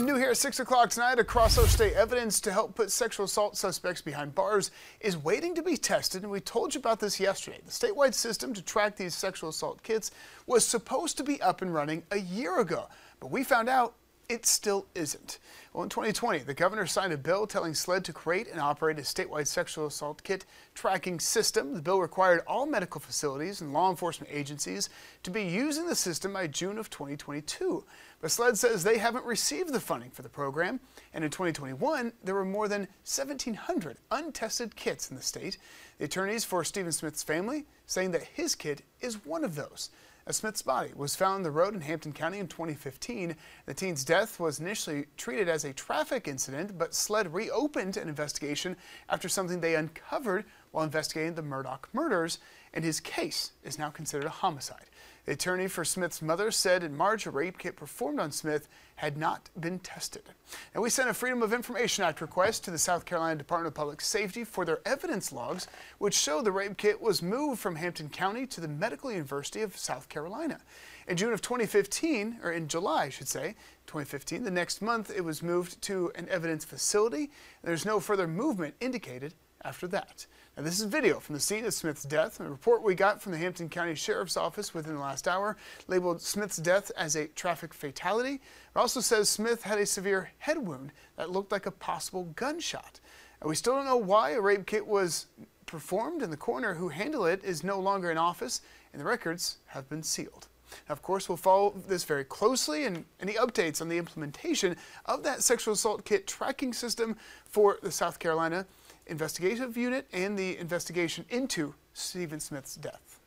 And new here at 6 o'clock tonight, across our state, evidence to help put sexual assault suspects behind bars is waiting to be tested, and we told you about this yesterday. The statewide system to track these sexual assault kits was supposed to be up and running a year ago, but we found out it still isn't. Well, in 2020, the governor signed a bill telling SLED to create and operate a statewide sexual assault kit tracking system. The bill required all medical facilities and law enforcement agencies to be using the system by June of 2022. But SLED says they haven't received the funding for the program, and in 2021, there were more than 1,700 untested kits in the state. The attorneys for Stephen Smith's family saying that his kit is one of those. Smith's body was found on the road in Hampton County in 2015. The teen's death was initially treated as a traffic incident, but SLED reopened an investigation after something they uncovered while investigating the Murdaugh murders, and his case is now considered a homicide. The attorney for Smith's mother said in March a rape kit performed on Smith had not been tested. And we sent a Freedom of Information Act request to the South Carolina Department of Public Safety for their evidence logs, which show the rape kit was moved from Hampton County to the Medical University of South Carolina. In June of 2015, or in July, I should say, 2015, the next month it was moved to an evidence facility. There's no further movement indicated after that. Now, this is video from the scene of Smith's death. A report we got from the Hampton County Sheriff's Office within the last hour labeled Smith's death as a traffic fatality. It also says Smith had a severe head wound that looked like a possible gunshot. And we still don't know why a rape kit was performed, and the coroner who handled it is no longer in office, and the records have been sealed. Of course, we'll follow this very closely and any updates on the implementation of that sexual assault kit tracking system for the South Carolina investigative unit and the investigation into Stephen Smith's death.